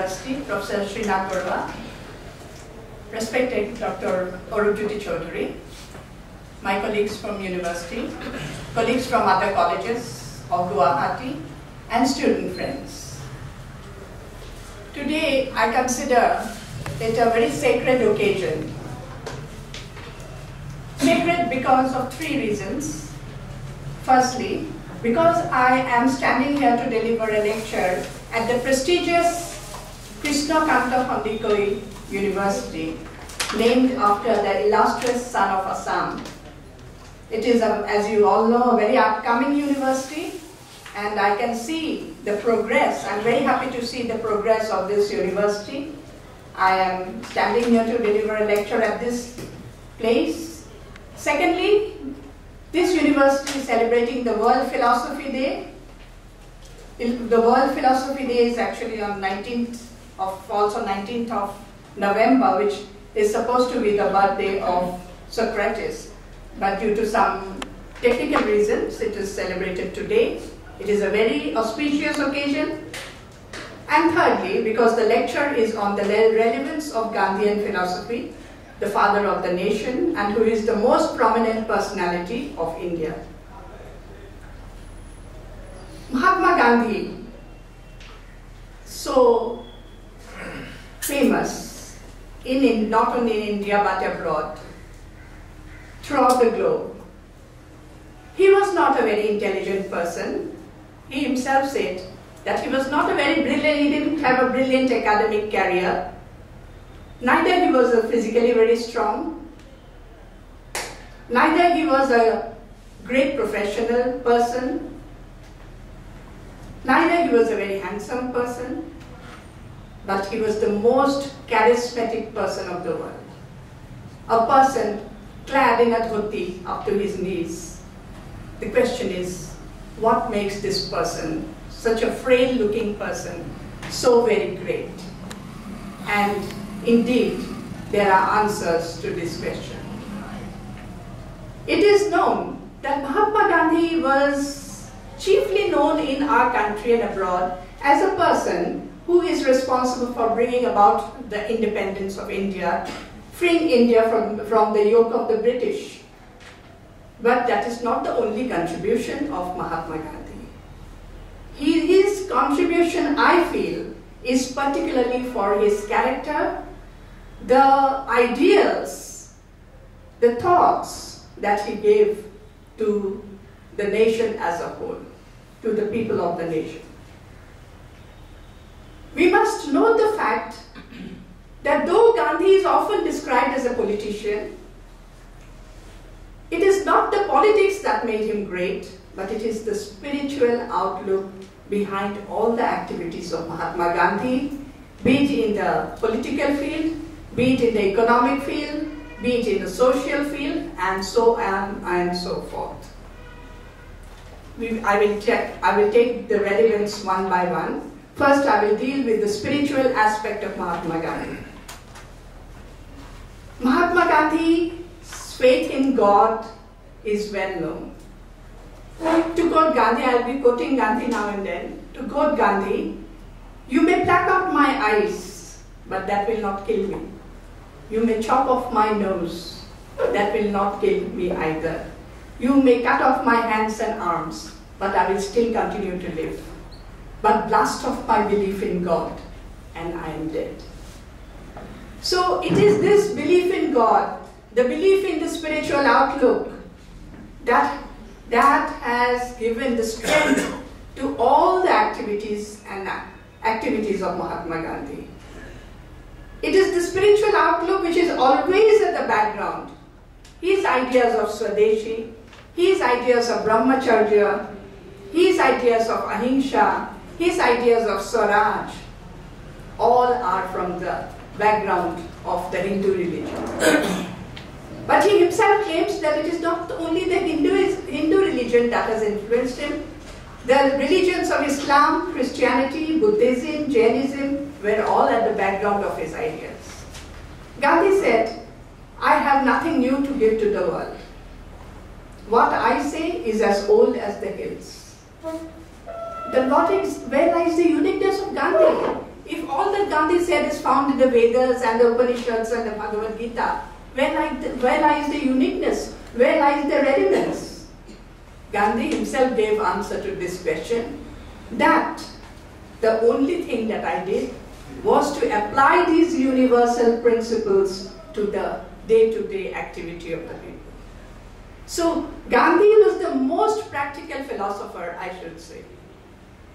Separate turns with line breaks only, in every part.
University, Professor Srinath Barua, respected Dr. Aurobjyoti Chaudhary, my colleagues from university, colleagues from other colleges of Guwahati, and student friends. Today, I consider it a very sacred occasion. Sacred because of three reasons. Firstly, because I am standing here to deliver a lecture at the prestigious Krishna Kanta Handiqui University, named after the illustrious son of Assam. It is, a, as you all know, a very upcoming university, and I can see the progress. I'm very happy to see the progress of this university. I am standing here to deliver a lecture at this place. Secondly, this university is celebrating the World Philosophy Day. The World Philosophy Day is actually on 19th of, falls on 19th of November, which is supposed to be the birthday of Socrates. But due to some technical reasons, it is celebrated today. It is a very auspicious occasion. And thirdly, because the lecture is on the relevance of Gandhian philosophy the father of the nation, and who is the most prominent personality of India. Mahatma Gandhi, so famous, in, in, not only in India but abroad, throughout the globe. He was not a very intelligent person. He himself said that he was not a very brilliant, he didn't have a brilliant academic career, Neither he was physically very strong, neither he was a great professional person, neither he was a very handsome person, but he was the most charismatic person of the world. A person clad in a dhoti up to his knees. The question is, what makes this person, such a frail looking person, so very great? And Indeed, there are answers to this question. It is known that Mahatma Gandhi was chiefly known in our country and abroad as a person who is responsible for bringing about the independence of India, freeing India from, from the yoke of the British. But that is not the only contribution of Mahatma Gandhi. He, his contribution, I feel, is particularly for his character the ideals, the thoughts that he gave to the nation as a whole, to the people of the nation. We must note the fact that though Gandhi is often described as a politician, it is not the politics that made him great, but it is the spiritual outlook behind all the activities of Mahatma Gandhi, be it in the political field, be it in the economic field, be it in the social field, and so on and so forth. We, I, will check, I will take the relevance one by one. First, I will deal with the spiritual aspect of Mahatma Gandhi. Mahatma Gandhi's faith in God is well known. To quote Gandhi, I will be quoting Gandhi now and then. To quote Gandhi, you may pluck out my eyes, but that will not kill me. You may chop off my nose, that will not kill me either. You may cut off my hands and arms, but I will still continue to live. But blast off my belief in God, and I am dead. So it is this belief in God, the belief in the spiritual outlook, that, that has given the strength to all the activities and activities of Mahatma Gandhi. It is the spiritual outlook which is always at the background. His ideas of Swadeshi, his ideas of Brahmacharya, his ideas of Ahimsa, his ideas of Swaraj, all are from the background of the Hindu religion. but he himself claims that it is not only the Hindu, Hindu religion that has influenced him, the religions of Islam, Christianity, Buddhism, Jainism were all at the background of his ideas. Gandhi said, I have nothing new to give to the world. What I say is as old as the hills. The is, where lies the uniqueness of Gandhi? If all that Gandhi said is found in the Vedas and the Upanishads and the Bhagavad Gita, where lies the, where lies the uniqueness? Where lies the relevance? Gandhi himself gave answer to this question that the only thing that I did was to apply these universal principles to the day-to-day activity of the people. So Gandhi was the most practical philosopher, I should say.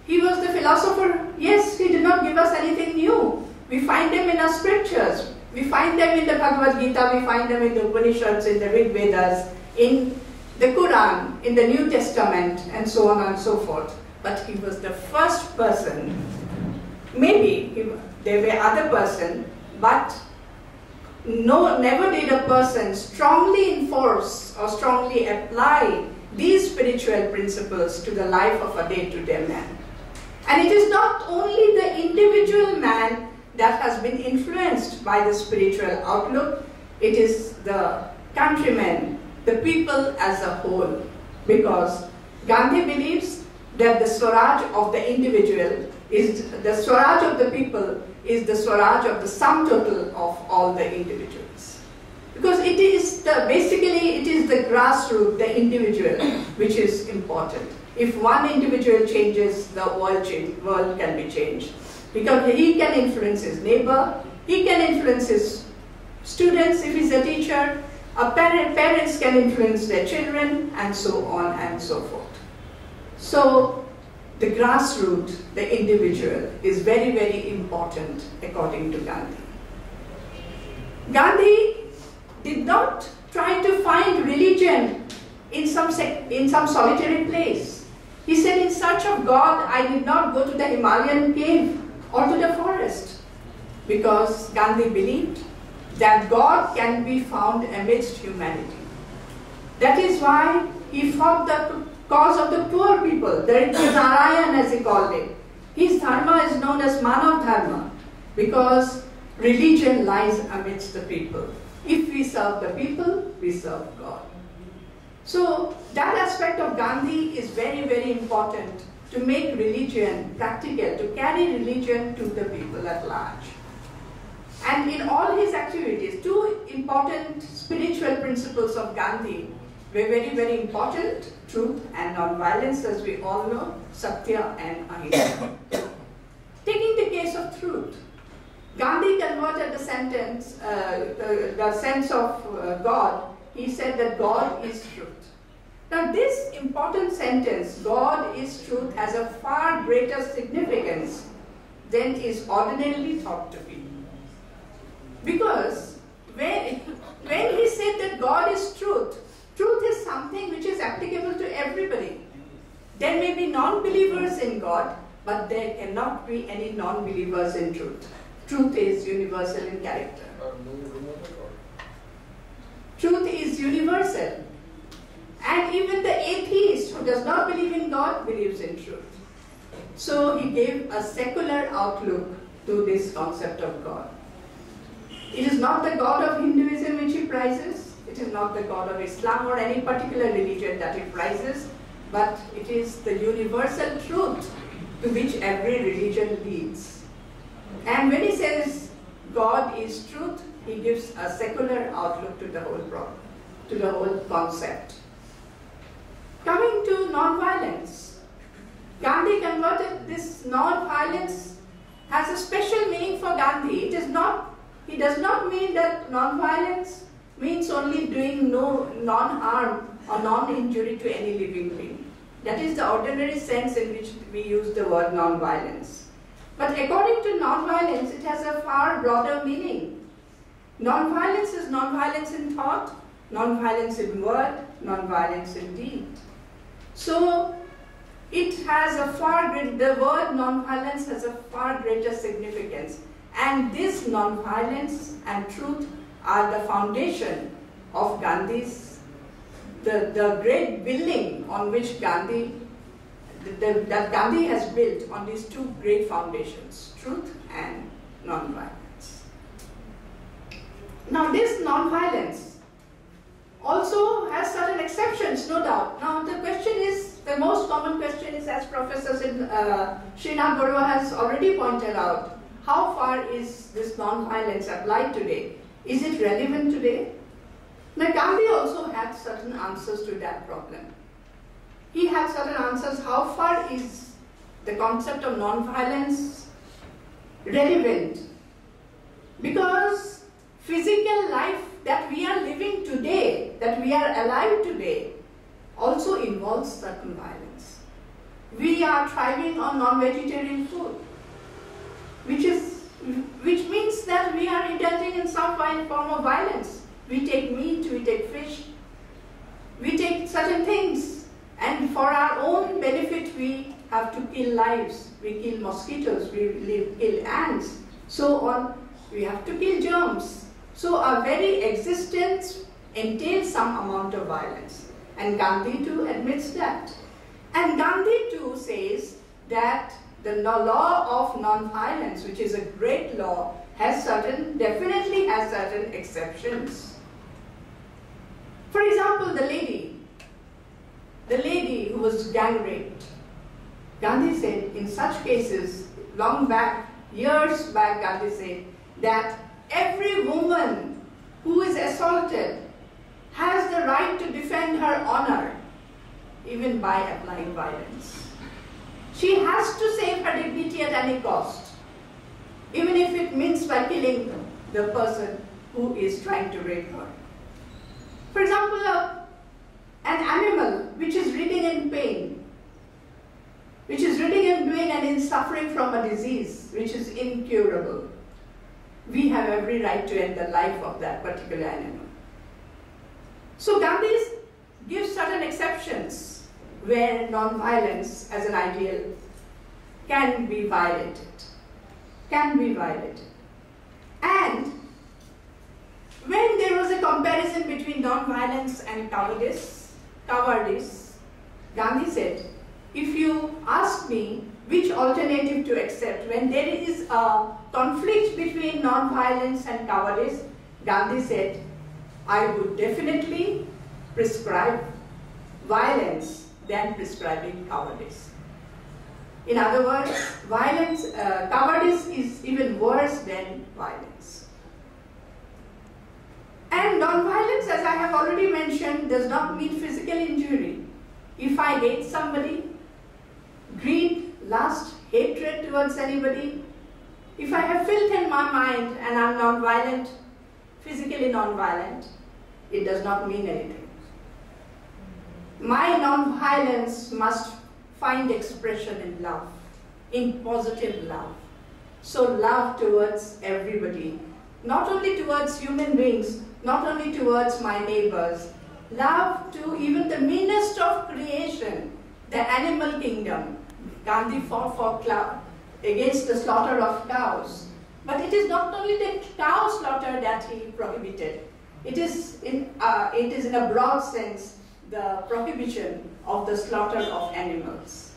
He was the philosopher, yes, he did not give us anything new. We find them in our scriptures. We find them in the Bhagavad Gita, we find them in the Upanishads, in the Rig Vedas, in the Quran, in the New Testament, and so on and so forth. But he was the first person, maybe he, there were other person, but no, never did a person strongly enforce or strongly apply these spiritual principles to the life of a day-to-day man. And it is not only the individual man that has been influenced by the spiritual outlook, it is the countrymen, the people as a whole. Because Gandhi believes that the Swaraj of the individual is the Swaraj of the people is the Swaraj of the sum total of all the individuals. Because it is the, basically it is the grassroots, the individual, which is important. If one individual changes, the world, change, world can be changed. Because he can influence his neighbor, he can influence his students if he's a teacher, a parent, parents can influence their children, and so on and so forth. So the grassroots, the individual, is very, very important according to Gandhi. Gandhi did not try to find religion in some, in some solitary place. He said, in search of God, I did not go to the Himalayan cave or to the forest because Gandhi believed that God can be found amidst humanity. That is why he fought the cause of the poor people, the Narayan as he called it. His dharma is known as Manav Dharma because religion lies amidst the people. If we serve the people, we serve God. So that aspect of Gandhi is very, very important to make religion practical, to carry religion to the people at large. And in all his activities, two important spiritual principles of Gandhi were very, very important, truth and non-violence, as we all know, Satya and Ahimsa. Taking the case of truth, Gandhi converted the sentence, uh, the, the, sense of uh, God, he said that God is truth. Now this important sentence, God is truth, has a far greater significance than is ordinarily thought to be. Because when, when he said that God is truth, truth is something which is applicable to everybody. There may be non-believers in God, but there cannot be any non-believers in truth. Truth is universal in character. Truth is universal. And even the atheist who does not believe in God believes in truth. So he gave a secular outlook to this concept of God. It is not the God of Hinduism which he prizes, it is not the God of Islam or any particular religion that he prizes, but it is the universal truth to which every religion leads. And when he says God is truth, he gives a secular outlook to the whole problem, to the whole concept. Coming to non-violence, Gandhi converted this non-violence has a special meaning for Gandhi. It is not, he does not mean that non-violence means only doing no non-harm or non-injury to any living being. That is the ordinary sense in which we use the word non-violence. But according to non-violence, it has a far broader meaning. Non-violence is non-violence in thought, non-violence in word, non-violence in deed. So it has a far greater, the word non-violence has a far greater significance. And this non-violence and truth are the foundation of Gandhi's, the, the great building on which Gandhi, the, the, that Gandhi has built on these two great foundations, truth and non-violence. Now this non-violence also has certain exceptions, no doubt. Now the question is, the most common question is, as Professor uh, Srinath has already pointed out, how far is this non-violence applied today? Is it relevant today? Now Gandhi also had certain answers to that problem. He had certain answers. How far is the concept of non-violence relevant? Because physical life that we are living today, that we are alive today, also involves certain violence. We are thriving on non-vegetarian food, which is which means that we are indulging in some form of violence. We take meat, we take fish, we take certain things, and for our own benefit, we have to kill lives. We kill mosquitoes, we kill ants, so on. We have to kill germs. So our very existence entails some amount of violence. And Gandhi too admits that. And Gandhi too says that the law of non-violence, which is a great law, has certain, definitely has certain exceptions. For example, the lady, the lady who was gang raped. Gandhi said in such cases, long back, years back, Gandhi said that every woman who is assaulted has the right to defend her honor, even by applying violence. She has to save her dignity at any cost, even if it means by killing the person who is trying to rape her. For example, uh, an animal which is writhing in pain, which is writhing in pain and is suffering from a disease which is incurable, we have every right to end the life of that particular animal. So Gandhi gives certain exceptions where non-violence as an ideal can be violated, can be violated. And when there was a comparison between non-violence and cowardice, cowardice, Gandhi said, if you ask me which alternative to accept. When there is a conflict between non-violence and cowardice, Gandhi said, I would definitely prescribe violence than prescribing cowardice. In other words, violence, uh, cowardice is even worse than violence. And non-violence, as I have already mentioned, does not mean physical injury. If I hate somebody, greed, lust, hatred towards anybody, if I have filth in my mind and I'm non-violent, physically non-violent, it does not mean anything. My non-violence must find expression in love, in positive love. So love towards everybody, not only towards human beings, not only towards my neighbors, love to even the meanest of creation, the animal kingdom, Gandhi fought for against the slaughter of cows. But it is not only the cow slaughter that he prohibited. It is in, uh, it is in a broad sense the prohibition of the slaughter of animals,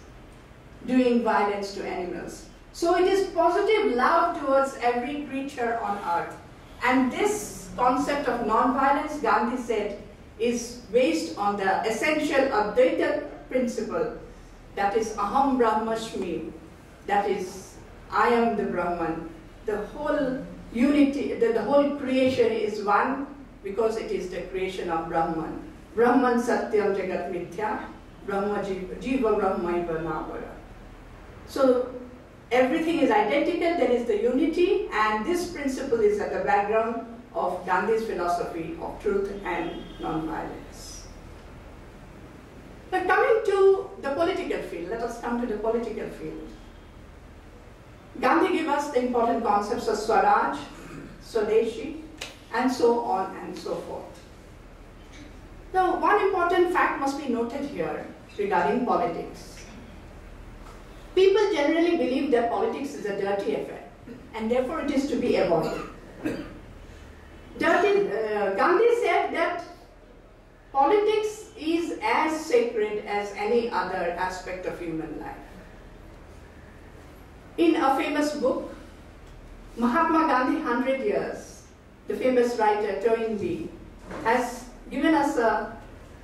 doing violence to animals. So it is positive love towards every creature on earth. And this concept of non-violence, Gandhi said, is based on the essential Advaita principle that is Aham Brahmasmi, that is, I am the Brahman. The whole unity, the, the whole creation is one because it is the creation of Brahman. Brahman Satyam Jagat Mithya, Brahma Jiva, Jiva Brahmaiva Navara. So everything is identical, there is the unity, and this principle is at the background of Gandhi's philosophy of truth and non-violence. But coming to the political field, let us come to the political field. Gandhi gave us the important concepts of Swaraj, Swadeshi, and so on and so forth. Now, one important fact must be noted here regarding politics. People generally believe that politics is a dirty affair, and therefore it is to be avoided. Dirty, uh, Gandhi said that Politics is as sacred as any other aspect of human life. In a famous book, Mahatma Gandhi 100 Years, the famous writer Toynbee has given us a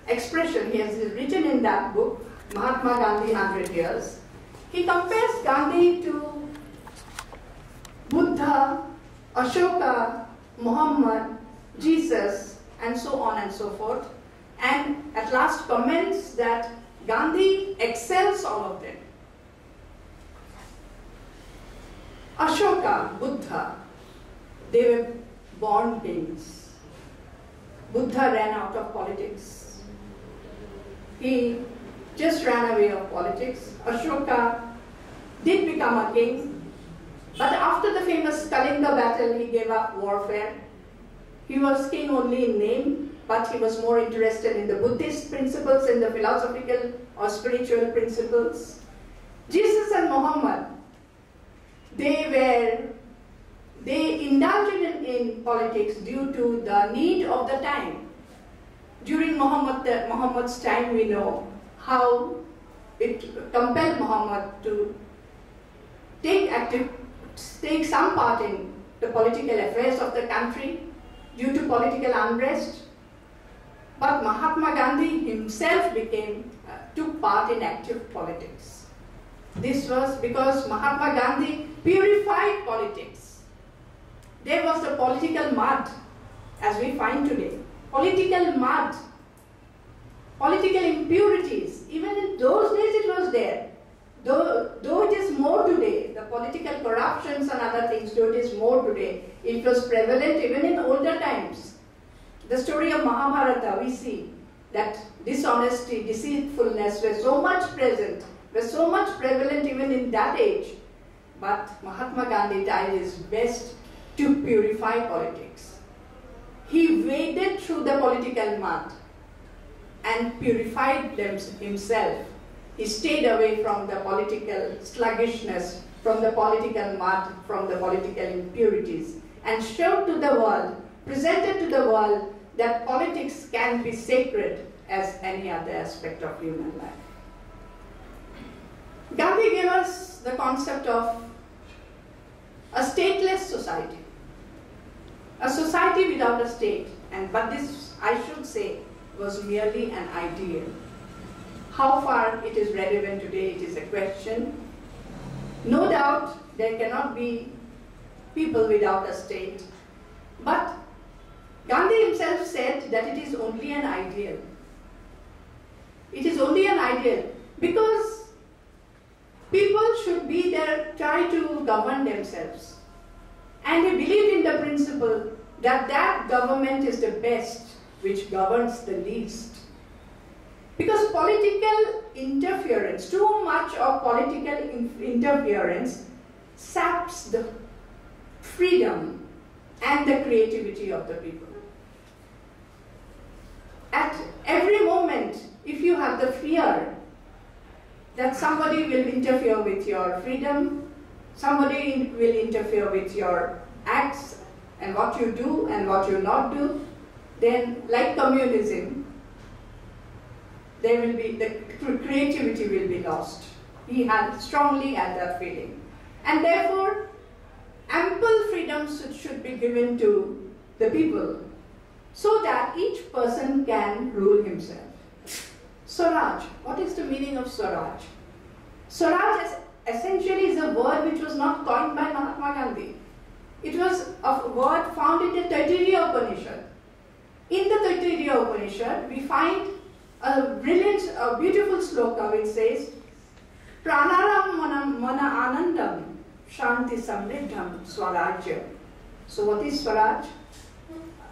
expression he has written in that book, Mahatma Gandhi 100 Years. He compares Gandhi to Buddha, Ashoka, Muhammad, Jesus, and so on and so forth. And at last comments that Gandhi excels all of them. Ashoka, Buddha, they were born beings. Buddha ran out of politics. He just ran away of politics. Ashoka did become a king, but after the famous Kalinga battle, he gave up warfare. He was king only in name, but he was more interested in the Buddhist principles and the philosophical or spiritual principles. Jesus and Muhammad, they were, they indulged in, in politics due to the need of the time. During Muhammad, Muhammad's time, we know how it compelled Muhammad to take active, take some part in the political affairs of the country due to political unrest. But Mahatma Gandhi himself became, uh, took part in active politics. This was because Mahatma Gandhi purified politics. There was the political mud, as we find today. Political mud, political impurities. Even in those days it was there. Though, though it is more today, the political corruptions and other things, though it is more today, it was prevalent even in older times. The story of Mahabharata, we see that dishonesty, deceitfulness were so much present, were so much prevalent even in that age. But Mahatma Gandhi tried his best to purify politics. He waded through the political mud and purified them himself. He stayed away from the political sluggishness, from the political mud, from the political impurities, and showed to the world, presented to the world, that politics can be sacred as any other aspect of human life. Gandhi gave us the concept of a stateless society. A society without a state, and but this I should say was merely an ideal. How far it is relevant today, it is a question. No doubt there cannot be people without a state, but Gandhi himself said that it is only an ideal. It is only an ideal because people should be there, try to govern themselves. And he believe in the principle that that government is the best which governs the least. Because political interference, too much of political interference saps the freedom and the creativity of the people. At every moment, if you have the fear that somebody will interfere with your freedom, somebody will interfere with your acts and what you do and what you not do, then like communism, there will be, the creativity will be lost. He had strongly had that feeling. And therefore, ample freedoms should be given to the people so that each person can rule himself. Swaraj, what is the meaning of Swaraj? Swaraj is essentially is a word which was not coined by Mahatma Gandhi. It was a word found in the Taittiriya Upanishad. In the Taittiriya Upanishad, we find a brilliant, a beautiful sloka which says, Pranaram mana, mana anandam shanti samriddham swarajya. So what is Swaraj?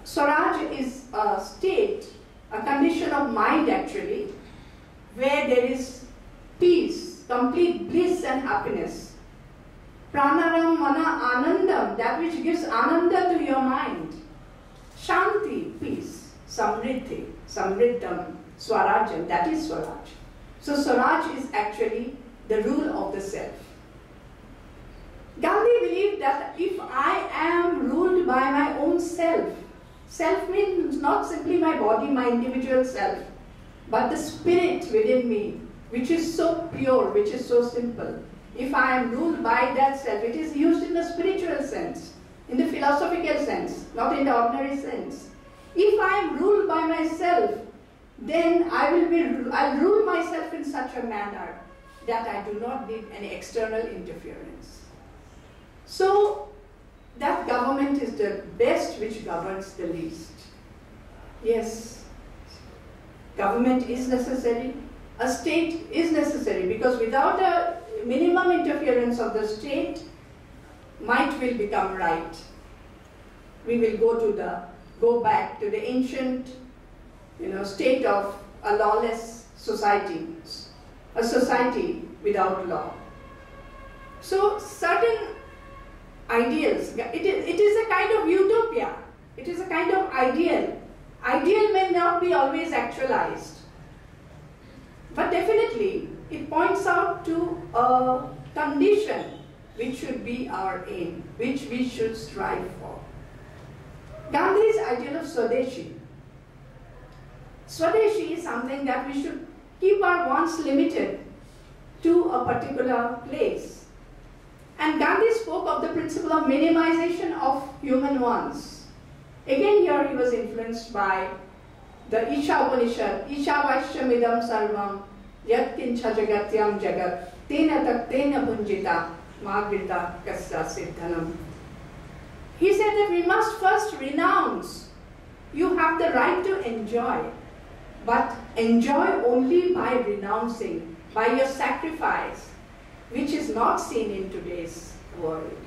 Swaraj is a state, a condition of mind actually, where there is peace, complete bliss and happiness. Pranaram mana anandam, that which gives ananda to your mind. Shanti, peace. Samriddhi, samriddham, swarajam, that is Swaraj. So Swaraj is actually the rule of the self. Gandhi believed that if I am ruled by my own self, self means not simply my body, my individual self, but the spirit within me, which is so pure, which is so simple. If I am ruled by that self, it is used in the spiritual sense, in the philosophical sense, not in the ordinary sense. If I am ruled by myself, then I will be, I'll rule myself in such a manner that I do not need any external interference. So, that government is the best which governs the least. Yes, government is necessary, a state is necessary because without a minimum interference of the state, might will become right. We will go to the, go back to the ancient, you know, state of a lawless society, a society without law. So certain ideals, it is, it is a kind of utopia, it is a kind of ideal. Ideal may not be always actualized, but definitely it points out to a condition which should be our aim, which we should strive for. Gandhi's ideal of Swadeshi. Swadeshi is something that we should keep our wants limited to a particular place. And Gandhi spoke of the principle of minimization of human wants. Again, here he was influenced by the Isha Upanishad, Isha Vaishyamidam Sarvam, Yat Kincha Jagatyam Jagat, Tena Tak Tena Punjita, Magrita Kasya Siddhanam. He said that we must first renounce. You have the right to enjoy, but enjoy only by renouncing, by your sacrifice, which is not seen in today's world.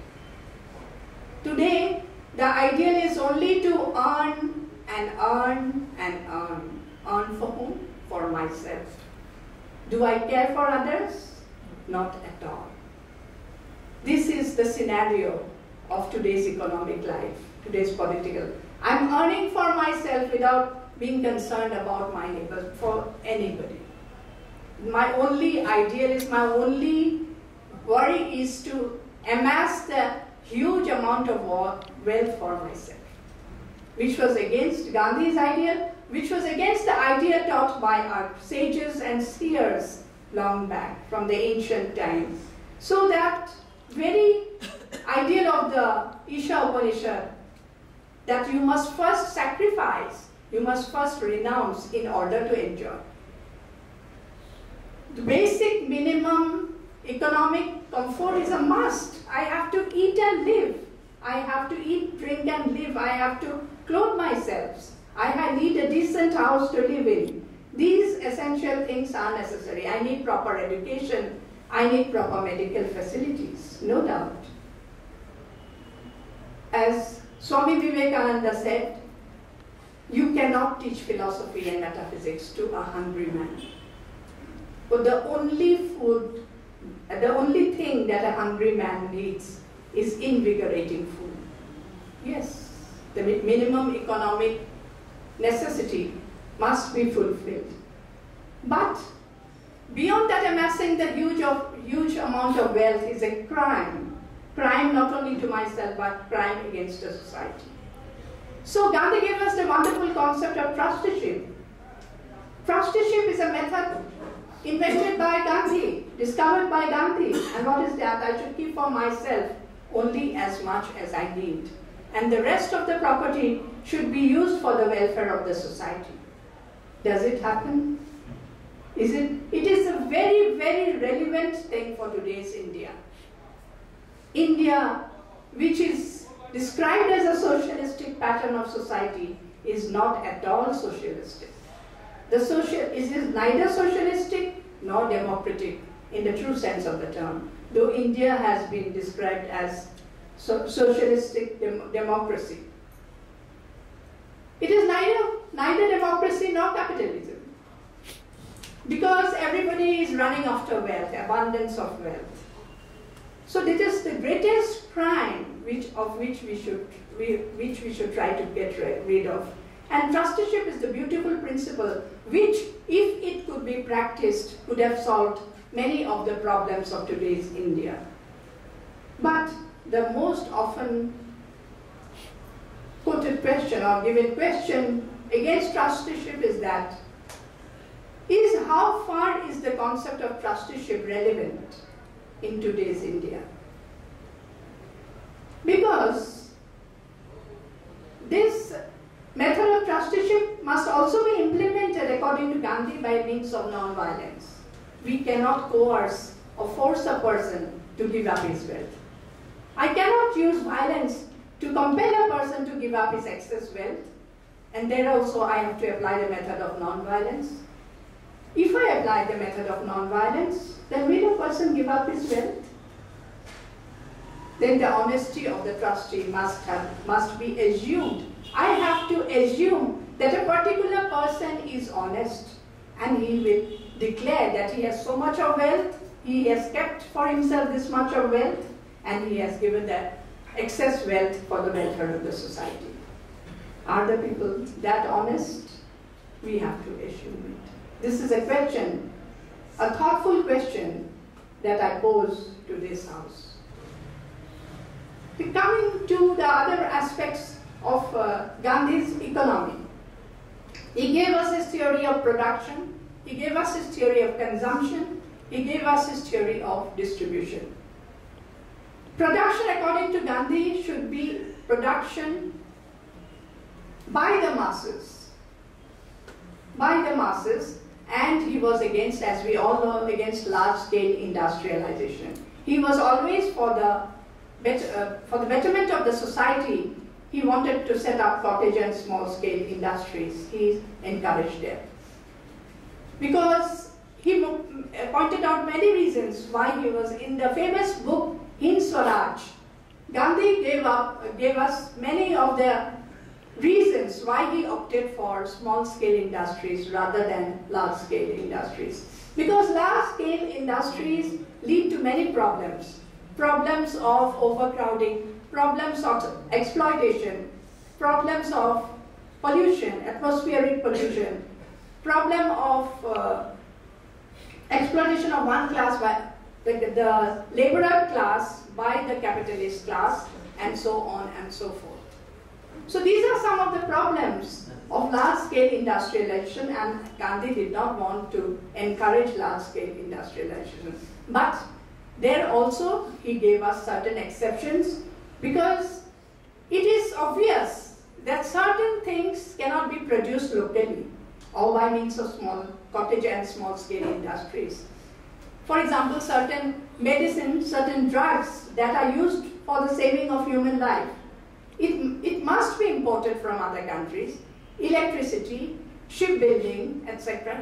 Today, the ideal is only to earn and earn and earn. Earn for whom? For myself. Do I care for others? Not at all. This is the scenario of today's economic life, today's political. I'm earning for myself without being concerned about my neighbors, for anybody. My only ideal is, my only worry is to amass the huge amount of wealth for myself, which was against Gandhi's ideal, which was against the idea taught by our sages and seers long back from the ancient times. So that very ideal of the Isha Upanishad that you must first sacrifice, you must first renounce in order to enjoy. The basic minimum economic comfort is a must. I have to eat and live. I have to eat, drink and live. I have to clothe myself. I need a decent house to live in. These essential things are necessary. I need proper education. I need proper medical facilities, no doubt. As Swami Vivekananda said, you cannot teach philosophy and metaphysics to a hungry man. But the only food, the only thing that a hungry man needs is invigorating food. Yes, the minimum economic necessity must be fulfilled. But beyond that, amassing the huge, of, huge amount of wealth is a crime. Crime not only to myself, but crime against the society. So Gandhi gave us the wonderful concept of trusteeship. Trusteeship is a method invented by Gandhi, discovered by Gandhi. And what is that? I should keep for myself only as much as I need. And the rest of the property should be used for the welfare of the society. Does it happen? Is it? It is a very, very relevant thing for today's India. India, which is described as a socialistic pattern of society, is not at all socialistic. The social is neither socialistic nor democratic in the true sense of the term, though India has been described as so socialistic dem democracy. It is neither, neither democracy nor capitalism. Because everybody is running after wealth, abundance of wealth. So this is the greatest crime which, of which we should we, which we should try to get rid of. And trusteeship is the beautiful principle which, if it could be practiced, could have solved many of the problems of today's India. But the most often quoted question or given question against trusteeship is that is how far is the concept of trusteeship relevant in today's India? Because this method of trusteeship must also be implemented according to Gandhi by means of non-violence. We cannot coerce or force a person to give up his wealth. I cannot use violence to compel a person to give up his excess wealth. And there also I have to apply the method of non-violence. If I apply the method of non-violence, then will a person give up his wealth? Then the honesty of the trustee must, have, must be assumed. I have to assume that a particular person is honest and he will declare that he has so much of wealth, he has kept for himself this much of wealth, and he has given that excess wealth for the welfare of the society. Are the people that honest? We have to assume it. This is a question, a thoughtful question that I pose to this house. Coming to the other aspects of uh, Gandhi's economy. He gave us his theory of production, he gave us his theory of consumption, he gave us his theory of distribution. Production, according to Gandhi, should be production by the masses. By the masses, and he was against, as we all know, against large-scale industrialization. He was always for the, uh, for the betterment of the society. He wanted to set up cottage and small-scale industries. He encouraged them. Because he pointed out many reasons why he was in the famous book Hind Swaraj. Gandhi gave, up, gave us many of the reasons why he opted for small-scale industries rather than large-scale industries. Because large-scale industries lead to many problems. Problems of overcrowding, problems of exploitation, problems of pollution, atmospheric pollution, problem of uh, exploitation of one class by the, the laborer class by the capitalist class, and so on and so forth. So these are some of the problems of large-scale industrialization and Gandhi did not want to encourage large-scale industrialization. But there also he gave us certain exceptions because it is obvious that certain things cannot be produced locally or by means of small cottage and small-scale industries. For example, certain medicines, certain drugs that are used for the saving of human life it, it must be imported from other countries. Electricity, shipbuilding, etc.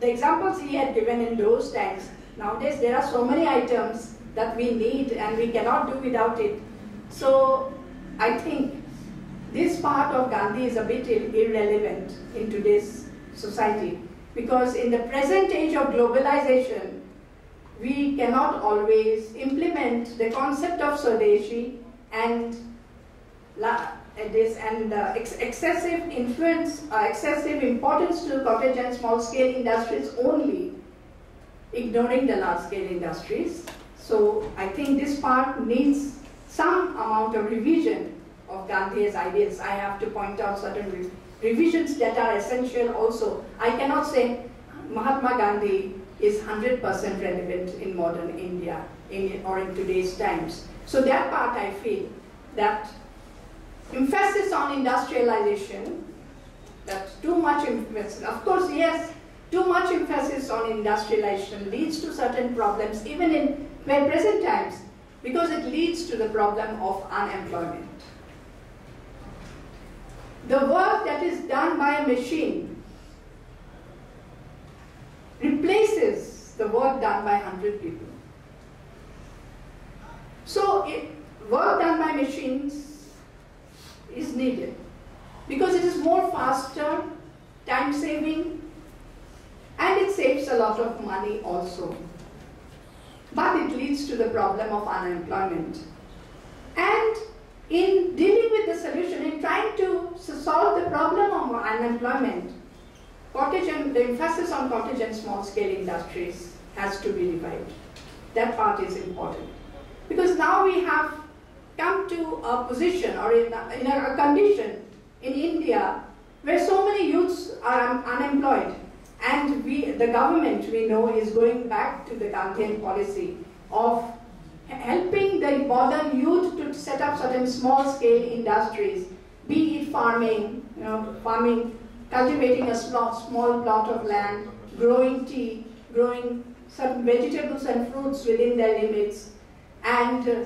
the examples he had given in those times, nowadays there are so many items that we need and we cannot do without it. So I think this part of Gandhi is a bit irrelevant in today's society because in the present age of globalization, we cannot always implement the concept of Swadeshi and this and uh, ex excessive influence, uh, excessive importance to cottage and small scale industries only, ignoring the large scale industries. So I think this part needs some amount of revision of Gandhi's ideas. I have to point out certain revisions that are essential also. I cannot say Mahatma Gandhi is 100% relevant in modern India in, or in today's times. So that part I feel that emphasis on industrialization, that too much emphasis, of course, yes, too much emphasis on industrialization leads to certain problems even in present times because it leads to the problem of unemployment. The work that is done by a machine replaces the work done by 100 people. So it, work done by machines is needed because it is more faster, time saving, and it saves a lot of money also. But it leads to the problem of unemployment. And in dealing with the solution, in trying to solve the problem of unemployment, cottage the emphasis on cottage and small scale industries has to be revived. That part is important. Because now we have come to a position or in a, in a condition in India where so many youths are unemployed and we, the government we know is going back to the Gandhian policy of helping the modern youth to set up certain small scale industries, be it farming, you know, farming, cultivating a small, small plot of land, growing tea, growing certain vegetables and fruits within their limits, and uh,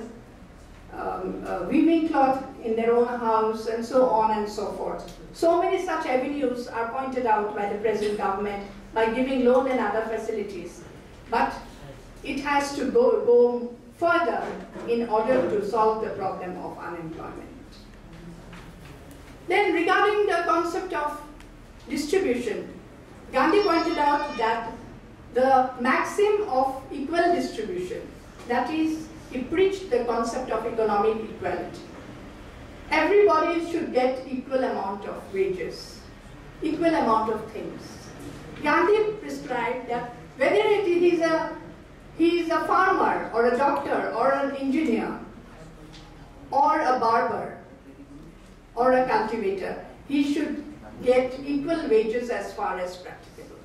um, uh, weaving cloth in their own house and so on and so forth. So many such avenues are pointed out by the present government by giving loan and other facilities. But it has to go, go further in order to solve the problem of unemployment. Then regarding the concept of distribution, Gandhi pointed out that the maxim of equal distribution, that is, he preached the concept of economic equality. Everybody should get equal amount of wages, equal amount of things. Gandhi prescribed that whether it is a he is a farmer or a doctor or an engineer or a barber or a cultivator, he should get equal wages as far as practicable.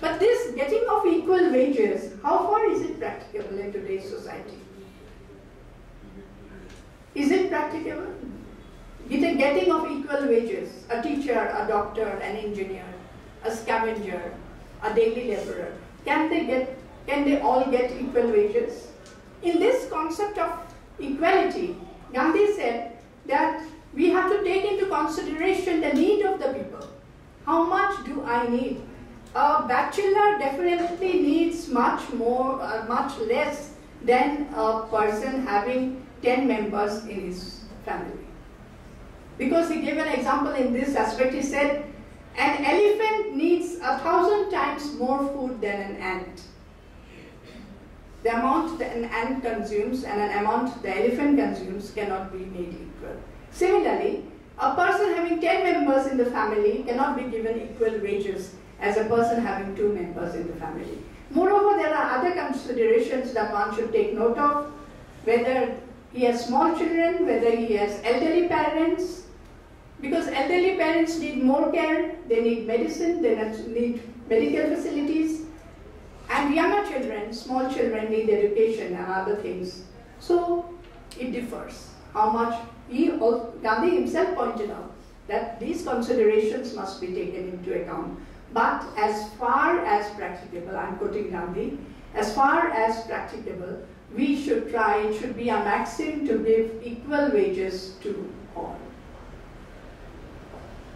But this getting of equal wages, how far is it practicable in today's society? Is it practicable? Getting of equal wages, a teacher, a doctor, an engineer, a scavenger, a daily laborer, can they get, can they all get equal wages? In this concept of equality, Gandhi said that we have to take into consideration the need of the people. How much do I need? A bachelor definitely needs much more, uh, much less than a person having 10 members in his family. Because he gave an example in this aspect, he said, an elephant needs a thousand times more food than an ant. The amount that an ant consumes and an amount the elephant consumes cannot be made equal. Similarly, a person having 10 members in the family cannot be given equal wages as a person having two members in the family. Moreover, there are other considerations that one should take note of, whether he has small children, whether he has elderly parents, because elderly parents need more care, they need medicine, they need medical facilities, and younger children, small children need education and other things. So it differs how much he, Gandhi himself pointed out that these considerations must be taken into account. But as far as practicable, I'm quoting Gandhi, as far as practicable, we should try, it should be a maxim to give equal wages to all.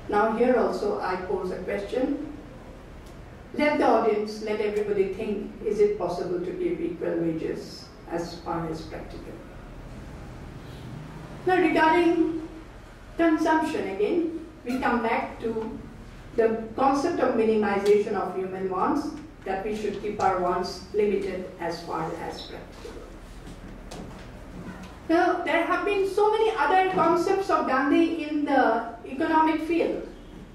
Now here also I pose a question. Let the audience, let everybody think, is it possible to give equal wages as far as practical? Now regarding consumption again, we come back to the concept of minimization of human wants, that we should keep our wants limited as far as practical. Now, there have been so many other concepts of Gandhi in the economic field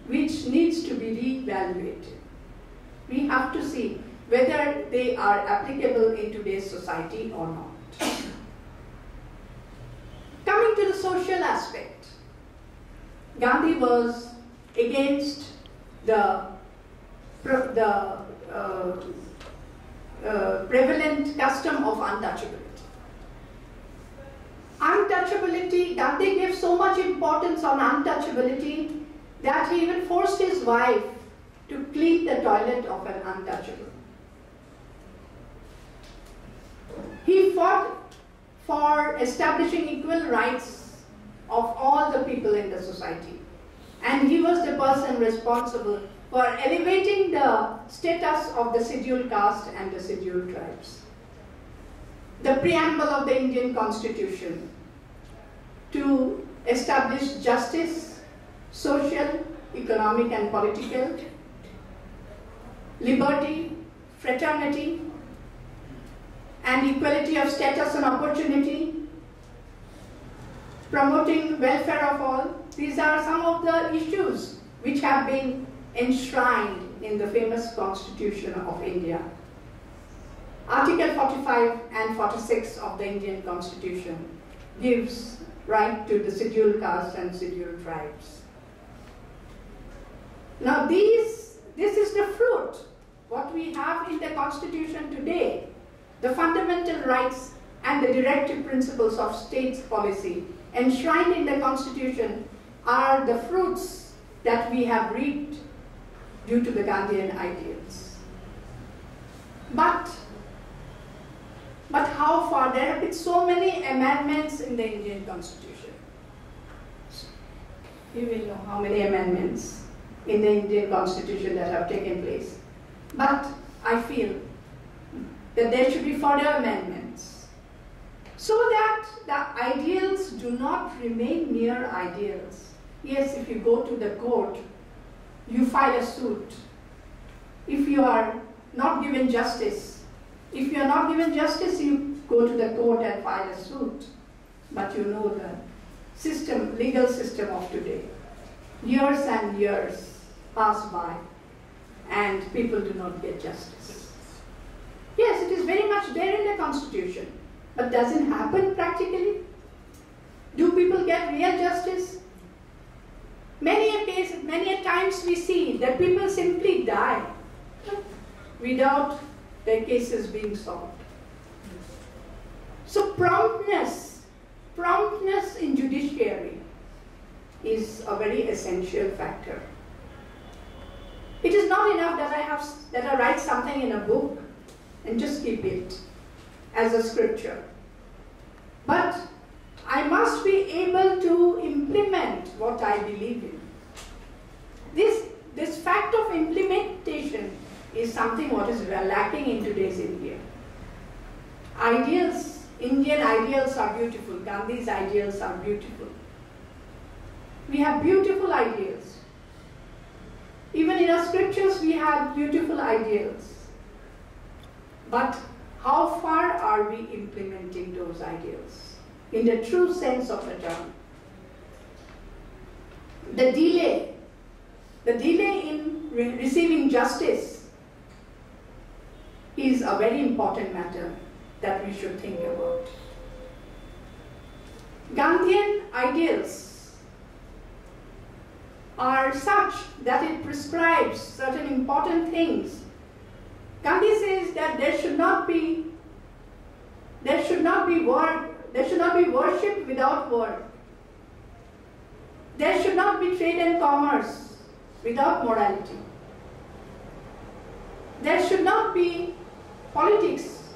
which needs to be re-evaluated. We have to see whether they are applicable in today's society or not. Coming to the social aspect, Gandhi was against the, the uh, uh, prevalent custom of untouchability. Untouchability, Gandhi gave so much importance on untouchability that he even forced his wife to clean the toilet of an untouchable. He fought for establishing equal rights of all the people in the society. And he was the person responsible for elevating the status of the scheduled caste and the scheduled tribes. The preamble of the Indian constitution to establish justice, social, economic and political, liberty, fraternity, and equality of status and opportunity, promoting welfare of all. These are some of the issues which have been enshrined in the famous Constitution of India. Article 45 and 46 of the Indian Constitution gives right to the scheduled castes and scheduled tribes. Now these, this is the fruit, what we have in the Constitution today the fundamental rights and the directive principles of state's policy enshrined in the Constitution are the fruits that we have reaped due to the Gandhian ideals. But, But how far? There have been so many amendments in the Indian constitution. You will know how many amendments in the Indian constitution that have taken place. But I feel that there should be further amendments so that the ideals do not remain mere ideals. Yes, if you go to the court, you file a suit. If you are not given justice, if you are not given justice, you go to the court and file a suit. But you know the system, legal system of today. Years and years pass by and people do not get justice. Yes, it is very much there in the constitution, but does it happen practically? Do people get real justice? Many a case, many a times we see that people simply die without their cases being solved. So promptness, promptness in judiciary is a very essential factor. It is not enough that I have that I write something in a book and just keep it as a scripture. But I must be able to implement what I believe in. This, this fact of implementation is something what is lacking in today's India. Ideals, Indian ideals are beautiful. Gandhi's ideals are beautiful. We have beautiful ideals. Even in our scriptures, we have beautiful ideals. But how far are we implementing those ideals in the true sense of the term? The delay, the delay in re receiving justice is a very important matter that we should think about. Gandhian ideals are such that it prescribes certain important things. Gandhi says that there should not be there should not be work, there should not be worship without work. There should not be trade and commerce without morality. There should not be politics,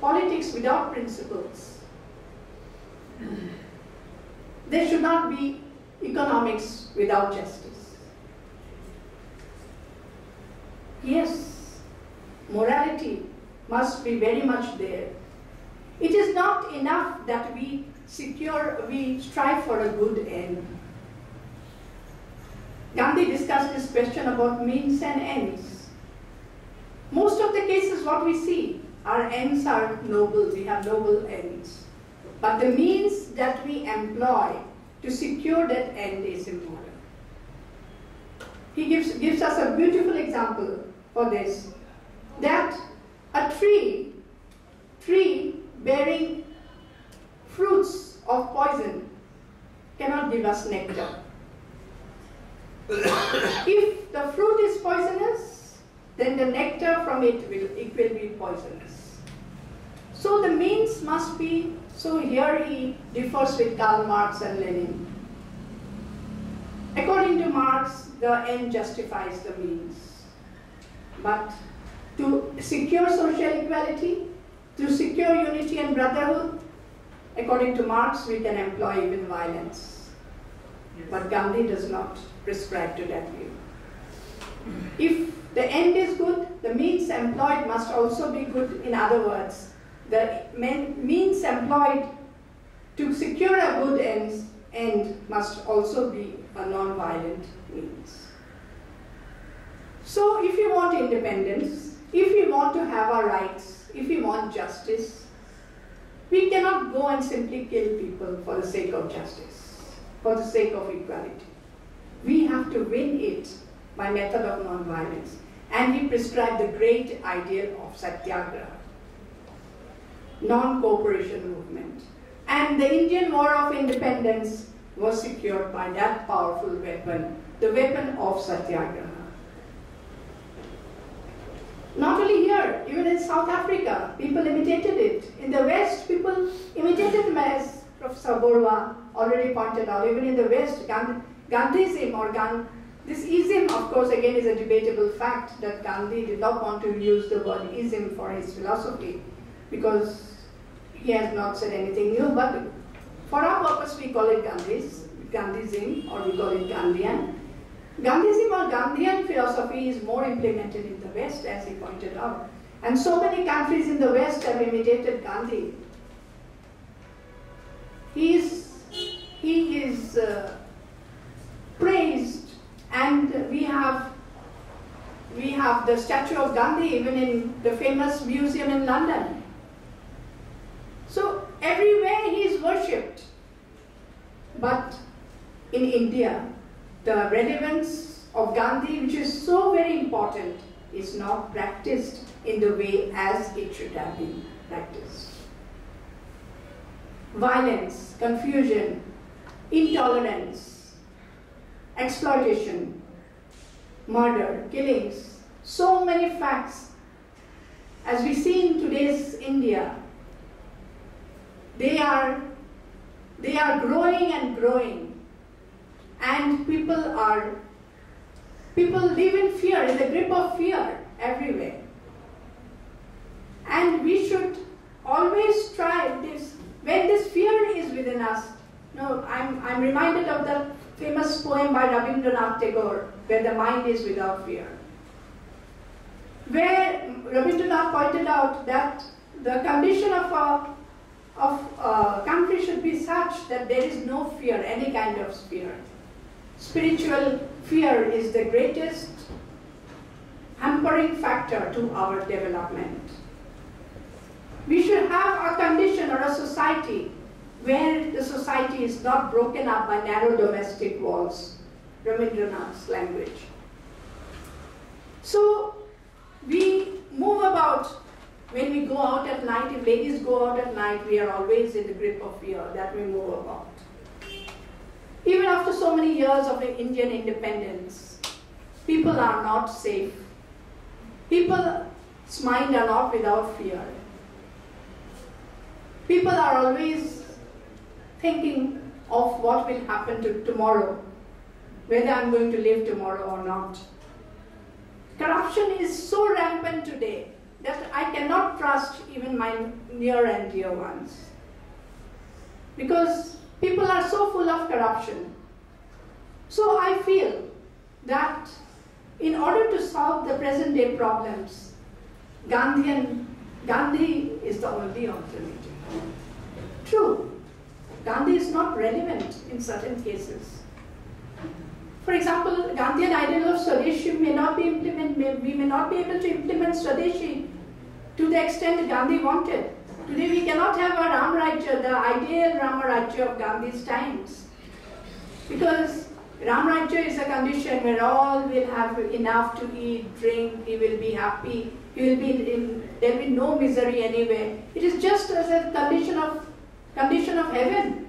politics without principles. There should not be economics without justice. Yes, morality must be very much there. It is not enough that we secure, we strive for a good end. Gandhi discussed this question about means and ends. Most of the cases what we see, our ends are noble, we have noble ends. But the means that we employ to secure that end is immoral. He gives, gives us a beautiful example for this, that a tree, tree bearing fruits of poison cannot give us nectar. if the fruit is poisonous, then the nectar from it will, it will be poisonous. So the means must be, so here he differs with Karl Marx and Lenin. According to Marx, the end justifies the means. But to secure social equality, to secure unity and brotherhood, according to Marx, we can employ even violence. Yes. But Gandhi does not prescribe to that view. If the end is good, the means employed must also be good. In other words, the means employed to secure a good end, end must also be a non-violent means. So if you want independence, if we want to have our rights, if we want justice, we cannot go and simply kill people for the sake of justice, for the sake of equality. We have to win it by method of non-violence. And he prescribed the great ideal of satyagraha, non-cooperation movement. And the Indian War of Independence was secured by that powerful weapon, the weapon of satyagraha. Not only here, even in South Africa, people imitated it. In the West, people imitated him as Professor Baruah already pointed out. Even in the West, Gandhism or Gandhi, this ism, of course, again is a debatable fact that Gandhi did not want to use the word ism for his philosophy because he has not said anything new, but for our purpose we call it Gandhis, Gandhism or we call it Gandhian. Gandhism or Gandhian philosophy is more implemented in the West as he pointed out. And so many countries in the West have imitated Gandhi. He is, he is uh, praised and we have we have the statue of Gandhi even in the famous museum in London. So everywhere he is worshipped. But in India, the relevance of Gandhi, which is so very important, is not practiced in the way as it should have been practiced. Violence, confusion, intolerance, exploitation, murder, killings, so many facts. As we see in today's India, they are, they are growing and growing. And people are, people live in fear, in the grip of fear everywhere. And we should always try this, when this fear is within us. No, I'm, I'm reminded of the famous poem by Rabindranath Tagore, where the mind is without fear. Where Rabindranath pointed out that the condition of a, of a country should be such that there is no fear, any kind of fear. Spiritual fear is the greatest hampering factor to our development. We should have a condition or a society where the society is not broken up by narrow domestic walls, Rabindranath's language. So we move about when we go out at night, if ladies go out at night, we are always in the grip of fear that we move about. Even after so many years of Indian independence, people are not safe. People's mind are not without fear. People are always thinking of what will happen to tomorrow, whether I'm going to live tomorrow or not. Corruption is so rampant today that I cannot trust even my near and dear ones. Because people are so full of corruption. So I feel that in order to solve the present day problems, Gandhian, Gandhi is the only alternative. True, Gandhi is not relevant in certain cases. For example, Gandhian ideal of Swadeshi may not be implemented, we may not be able to implement Swadeshi to the extent Gandhi wanted. Today we cannot have a Ram Rajya, the ideal Ram Rajya of Gandhi's times. Because Ram Rajya is a condition where all will have enough to eat, drink, he will be happy, he will be in, there will be no misery anywhere. It is just as a condition of condition of heaven.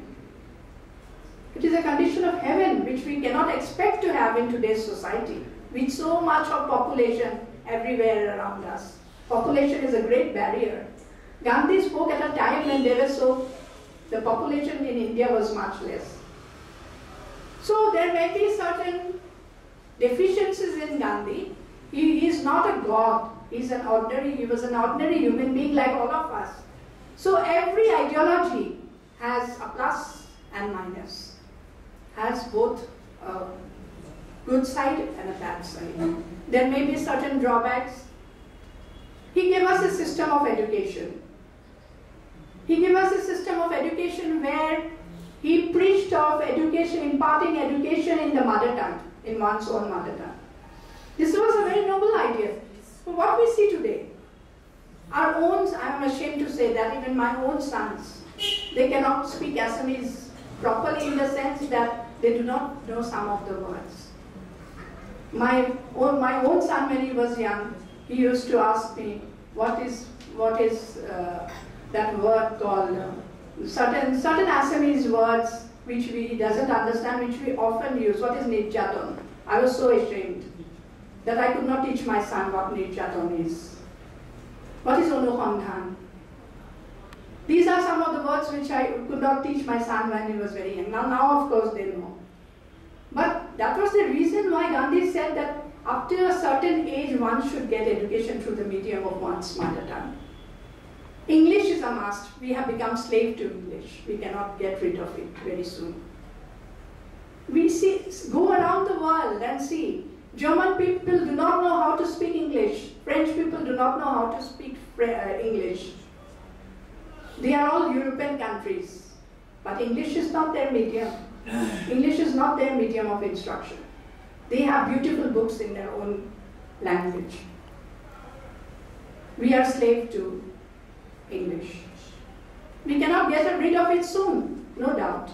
It is a condition of heaven which we cannot expect to have in today's society with so much of population everywhere around us. Population is a great barrier. Gandhi spoke at a time when there was so, the population in India was much less. So there may be certain deficiencies in Gandhi. He, he is not a god. He's an ordinary, he was an ordinary human being like all of us. So every ideology has a plus and minus, has both a good side and a bad side. There may be certain drawbacks. He gave us a system of education. He gave us a system of education where he preached of education, imparting education in the mother tongue, in one's own mother tongue. This was a very noble idea. But what we see today, our own, I'm ashamed to say that even my own sons, they cannot speak Assamese properly in the sense that they do not know some of the words. My own, my own son, when he was young, he used to ask me, what is, what is uh, that word called, uh, certain, certain Assamese words which we doesn't understand, which we often use. What is Nirjaton? I was so ashamed that I could not teach my son what Nirjaton is. What is Onukondhan? These are some of the words which I could not teach my son when he was very young. Now, now of course they know. But that was the reason why Gandhi said that up to a certain age one should get education through the medium of one's mother tongue. English is a must. We have become slave to English. We cannot get rid of it very soon. We see, go around the world and see. German people do not know how to speak English. French people do not know how to speak uh, English. They are all European countries. But English is not their medium. English is not their medium of instruction. They have beautiful books in their own language. We are slave to English. We cannot get rid of it soon, no doubt.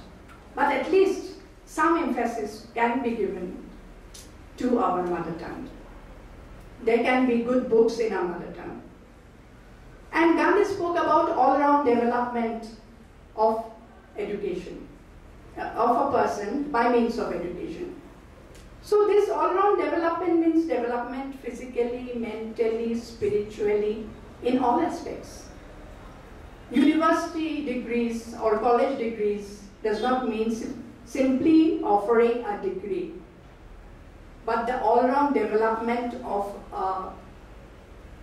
But at least some emphasis can be given to our mother tongue. There can be good books in our mother tongue. And Gandhi spoke about all-round development of education, uh, of a person by means of education. So this all-round development means development physically, mentally, spiritually, in all aspects. University degrees or college degrees does not mean simply offering a degree, but the all-round development of a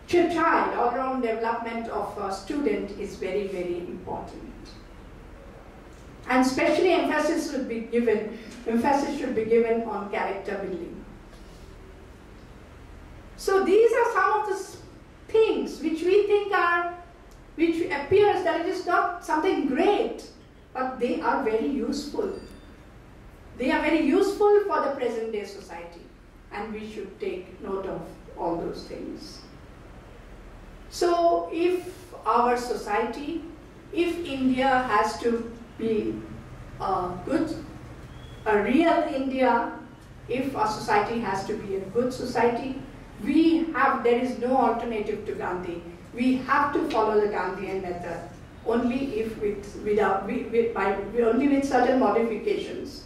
child, all-round development of a student is very, very important. And especially emphasis should be given, emphasis should be given on character building. So these are some of the things which we think are, which appears that it is not something great, but they are very useful. They are very useful for the present day society and we should take note of all those things. So if our society, if India has to be a good, a real India, if our society has to be a good society, we have, there is no alternative to Gandhi. We have to follow the Gandhian method only if with, without, with, by, only with certain modifications.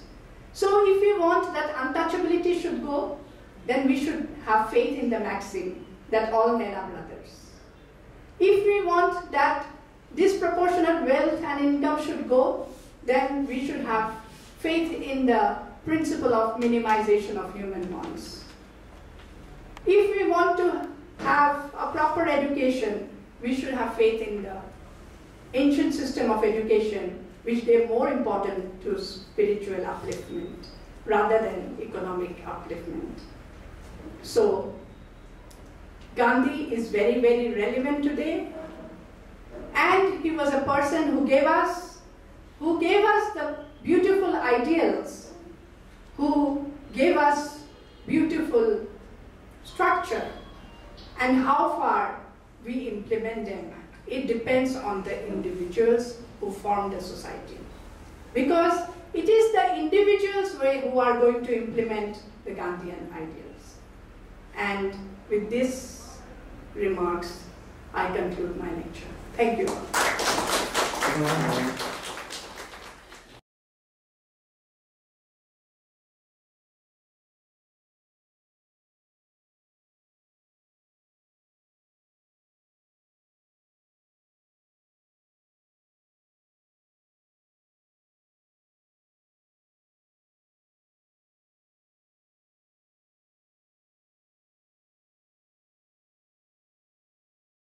So if we want that untouchability should go, then we should have faith in the maxim that all men are brothers. If we want that disproportionate wealth and income should go, then we should have faith in the principle of minimization of human wants. If we want to have a proper education, we should have faith in the ancient system of education, which gave more importance to spiritual upliftment rather than economic upliftment. So, Gandhi is very, very relevant today. And he was a person who gave us, who gave us the beautiful ideals, who gave us beautiful structure and how far we implement them. It depends on the individuals who form the society. Because it is the individuals who are going to implement the Gandhian ideals. And with these remarks, I conclude my lecture. Thank you.